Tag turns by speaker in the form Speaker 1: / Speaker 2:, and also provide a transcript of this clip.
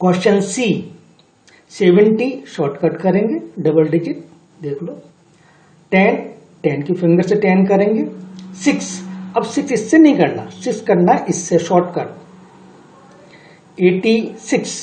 Speaker 1: Question C, seventy shortcut करेंगे, double digit, देख लो। टेन टेन की फिंगर से टेन करेंगे। सिक्स, अब सिक्स इससे नहीं करना, सिक्स करना इससे शॉर्टकट। Eighty six